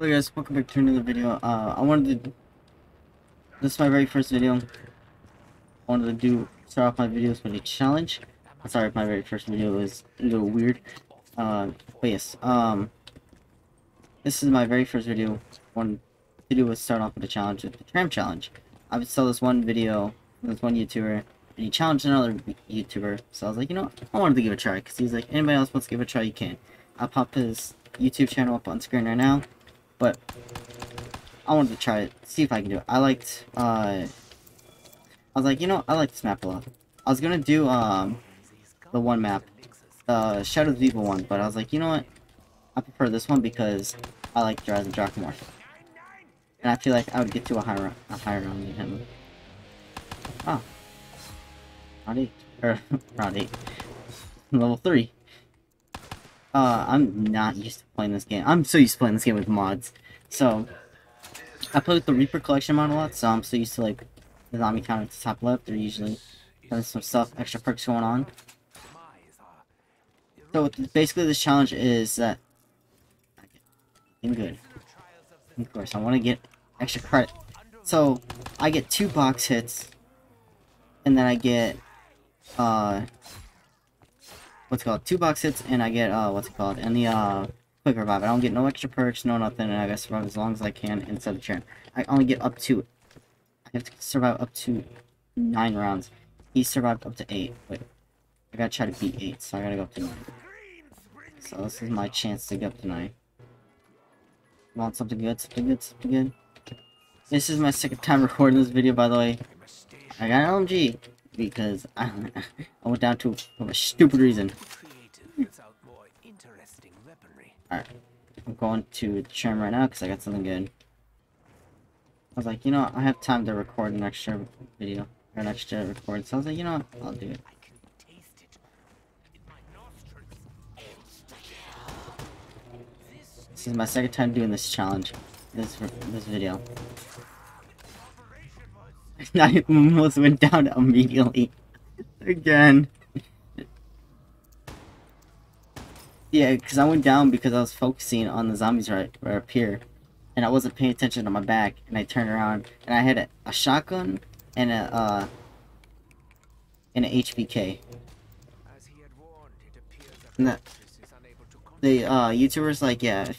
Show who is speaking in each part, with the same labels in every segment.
Speaker 1: Hello guys, welcome back to another video. Uh, I wanted to, this is my very first video. I wanted to do, start off my videos with a challenge. I'm sorry if my very first video was a little weird. Uh, but yes, um, this is my very first video. One to do was start off with a challenge with the tram challenge. I saw this one video, this one YouTuber, and he challenged another YouTuber. So I was like, you know what, I wanted to give it a try, because he's like, anybody else wants to give it a try, you can. I'll pop his YouTube channel up on screen right now. But I wanted to try it, see if I can do it. I liked, uh, I was like, you know, I like this map a lot. I was gonna do, um, the one map, the Shadow of the Evil one, but I was like, you know what, I prefer this one because I like Rise of Drakmor. And I feel like I would get to a higher, a higher round him. Oh. Round 8. Or, round 8. Level 3. Uh, I'm not used to playing this game. I'm so used to playing this game with mods. So, I play with the Reaper Collection mod a lot, so I'm so used to, like, the zombie counter at the top left. They're usually having some stuff, extra perks going on. So, basically, this challenge is that... I'm good. Of course, I want to get extra credit. So, I get two box hits, and then I get, uh, what's called two box hits, and I get uh what's it called, and the uh quick revive. I don't get no extra perks, no nothing, and I gotta survive as long as I can inside the chair. I only get up to I have to survive up to nine rounds. He survived up to eight, but I gotta try to beat eight, so I gotta go up to nine. So this is my chance to get up to nine. Want something good, something good, something good. This is my second time recording this video, by the way. I got an LMG because I, I went down to for a stupid reason. Alright, I'm going to the trim right now because I got something good. I was like, you know, I have time to record an extra video, or an extra record, so I was like, you know what, I'll do it. This is my second time doing this challenge, this this video. I almost went down immediately. Again. Yeah, because I went down because I was focusing on the zombies right, right up here. And I wasn't paying attention to my back. And I turned around and I had a, a shotgun and a, uh, and an HVK. And the, the uh, YouTubers like, yeah,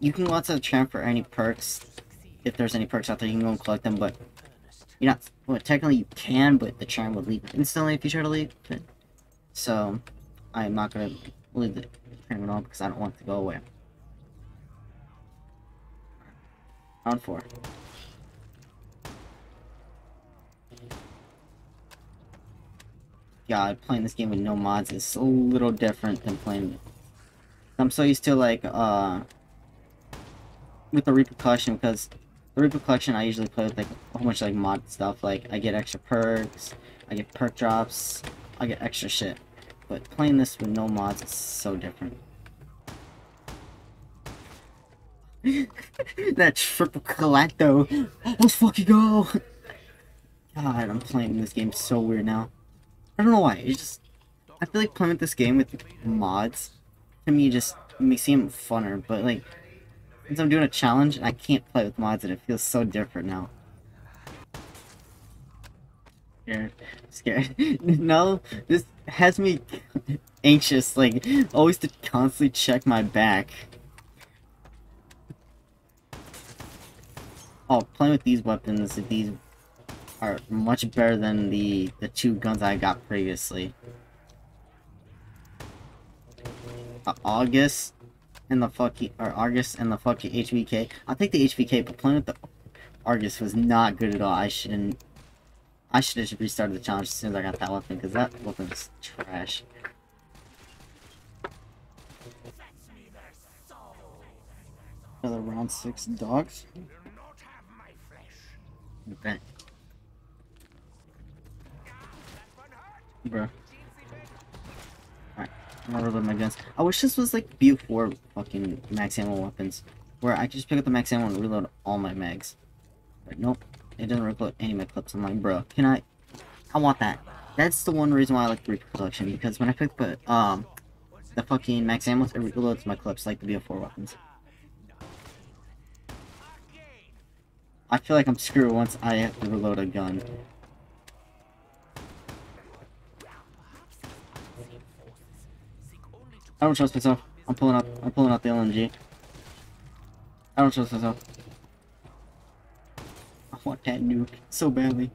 Speaker 1: you can go out to the tram for any perks. If there's any perks out there, you can go and collect them, but you're not, well, technically you can, but the charm would leave instantly if you try to leave. But, so, I'm not gonna leave the charm at all because I don't want it to go away. Round four. God, playing this game with no mods is a little different than playing I'm so used to, like, uh, with the repercussion because the Reaper Collection, I usually play with like a whole bunch of like mod stuff. Like I get extra perks, I get perk drops, I get extra shit. But playing this with no mods is so different. that triple collecto. Let's fucking go. God, I'm playing this game so weird now. I don't know why. It's just I feel like playing with this game with mods to me just makes it funner. But like since I'm doing a challenge and I can't play with mods and it feels so different now. Scared. Scared. no, this has me anxious, like, always to constantly check my back. Oh, playing with these weapons, these are much better than the, the two guns I got previously. Uh, August and the fucking or Argus and the fucking HVK. I'll take the HVK, but playing with the Argus was not good at all. I shouldn't. I should have restarted the challenge as soon as I got that weapon because that weapon's trash. Another round six dogs. Okay. Bruh. Gonna my guns. I wish this was like BO4 fucking max ammo weapons. Where I could just pick up the max ammo and reload all my mags. But nope. It doesn't reload any of my clips. I'm like, bro, can I... I want that. That's the one reason why I like the Reaper Collection. Because when I pick up um, the fucking max ammo, it reloads my clips like the BO4 weapons. I feel like I'm screwed once I have to reload a gun. Don't trust myself. I'm pulling up. I'm pulling out the LMG. I don't trust myself. I want that nuke so badly.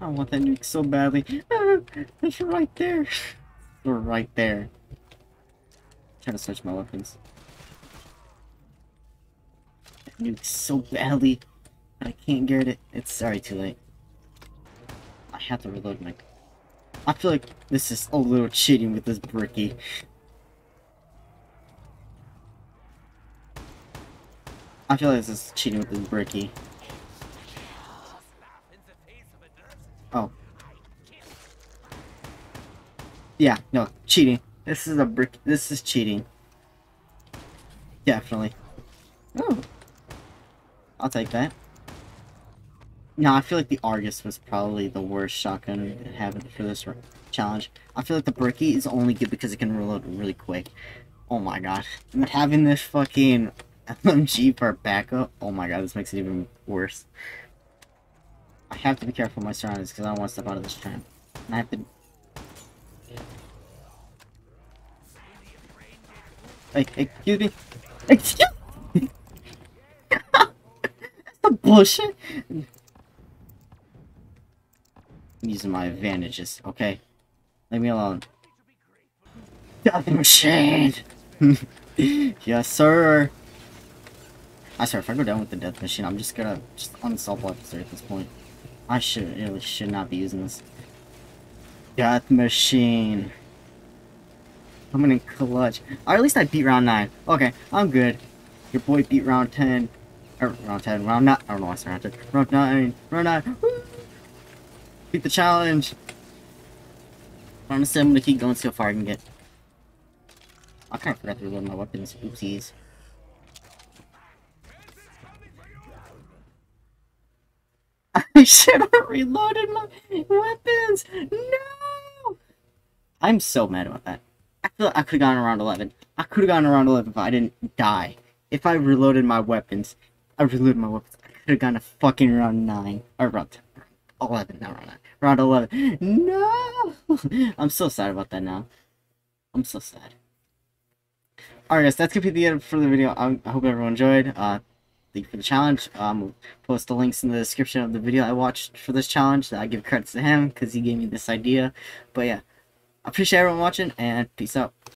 Speaker 1: I want that nuke so badly. It's right there. We're right there. I'm trying to switch my weapons. That nuke so badly. I can't get it. It's sorry, too late. Have to reload my... I feel like this is a little cheating with this Brecci. I feel like this is cheating with this Brecci. Oh. Yeah, no, cheating. This is a brick. This is cheating. Definitely. Oh. I'll take that. No, I feel like the Argus was probably the worst shotgun have for this challenge. I feel like the Brecci is only good because it can reload really quick. Oh my god. Having this fucking LMG for backup, oh my god, this makes it even worse. I have to be careful with my surroundings because I don't want to step out of this trap. And I have to... Excuse me? Excuse me? That's bullshit! Using my advantages, okay? Leave me alone. Death machine! yes, sir! I swear, if I go down with the death machine, I'm just gonna just unsolve officer at this point. I should really should not be using this. Death machine. I'm gonna clutch. Or at least I beat round 9. Okay, I'm good. Your boy beat round 10. Or round 10, round 9. I don't know why I said round 10. Round 9, round 9. Woo! The challenge. Honestly, I'm gonna keep going how far I can get. I kind of forgot to reload my weapons. Oopsies. I should have reloaded my weapons! No! I'm so mad about that. I feel like I could have gone around 11. I could have gone around 11 if I didn't die. If I reloaded my weapons, I reloaded my weapons, I could have gone to fucking round 9. Or round 10. 11, not round 9. Round 11. No! I'm so sad about that now. I'm so sad. Alright guys, that's gonna be the end for the video. I, hope everyone enjoyed. Uh, thank you for the challenge. Um, post the links in the description of the video I watched for this challenge. I give credits to him because he gave me this idea. But yeah, I appreciate everyone watching and peace out.